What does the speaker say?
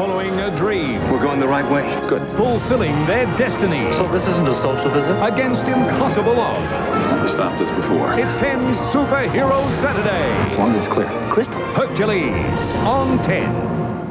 following a dream, We're going the right way. Good. fulfilling their destiny So this isn't a social visit? against impossible odds. We stopped this before. It's 10 Superhero Saturday. As long as it's clear. Crystal. Hercules on 10.